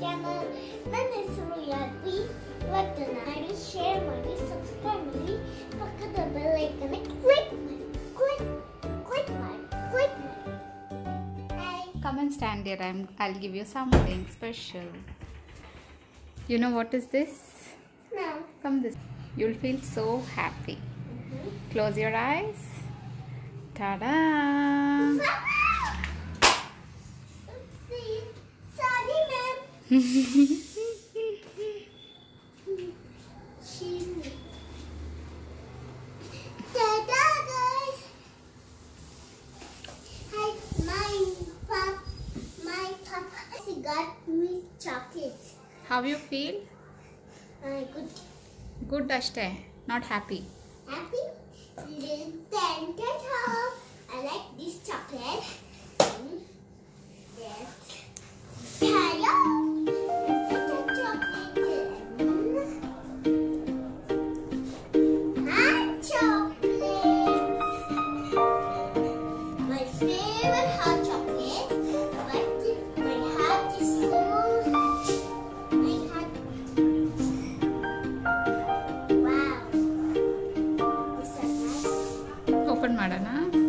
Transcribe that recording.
Channel ನನ್ನ ಹೆಸರು ಯಾದ್ವಿ ಇವತ್ತು ನಾನು ಶೇರ್ ಮಾಡಿ ಸಬ್ಸ್ಕ್ರೈಬ್ ಮಾಡಿ ಪಕ್ಕದ ಬೆಲ್ ಐಕನ್ ಕ್ಲಿಕ್ ಮಾಡಿ ಕ್ಲಿಕ್ ಕ್ಲಿಕ್ ಮಾಡಿ ಕ್ಲಿಕ್ ಮಾಡಿ hi Come and stand here. I'm, I'll give you something special. You know what is this? now Come this. You'll feel so happy. Close your eyes. Ta-da! Şimdi. Dada guys. Hi, my my papa She got me chocolates. How you feel? Uh, good. Good, Ashta. Not happy. Happy? Then, then, then, open ಮಾಡೋಣ